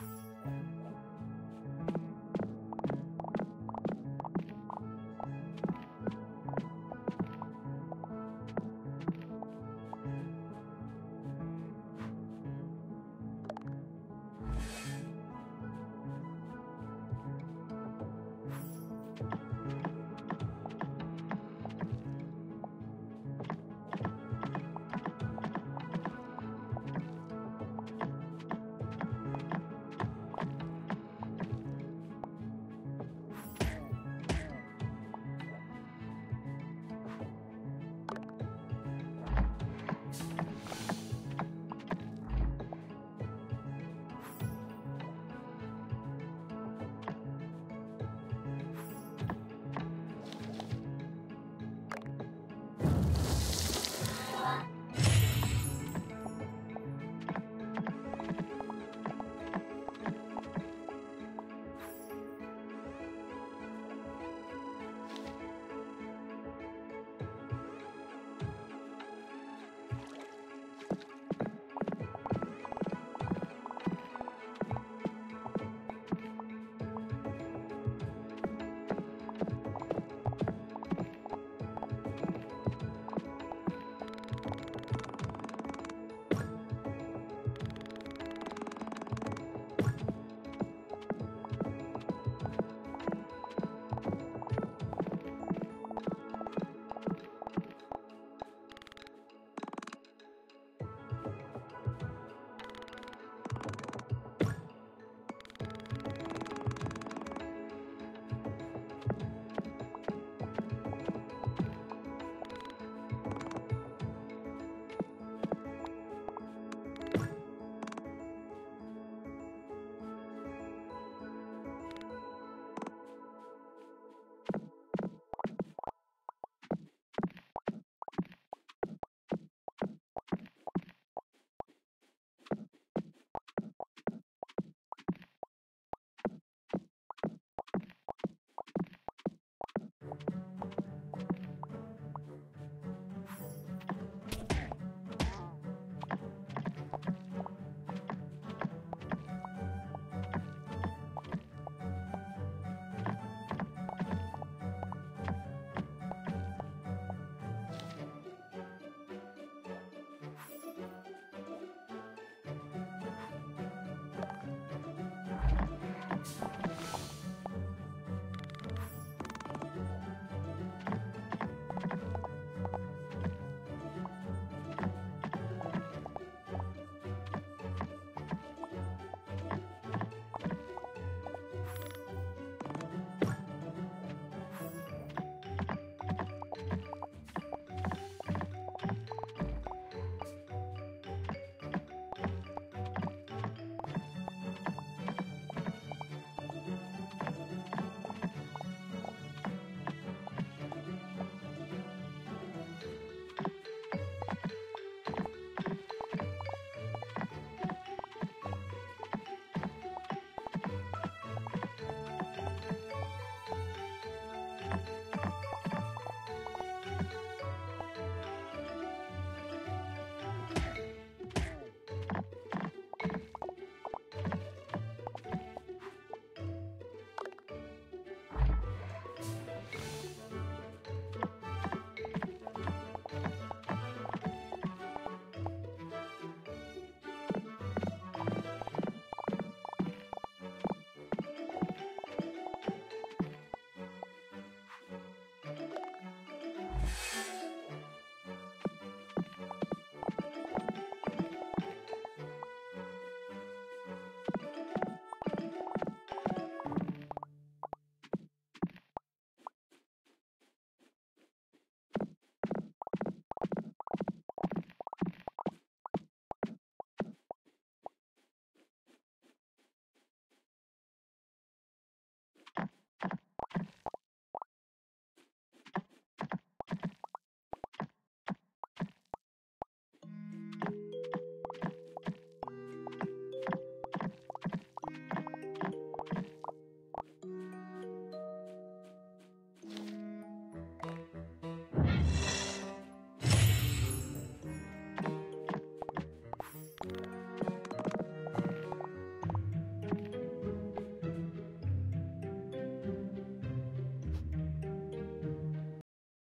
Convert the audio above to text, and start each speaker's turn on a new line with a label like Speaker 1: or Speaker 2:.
Speaker 1: Música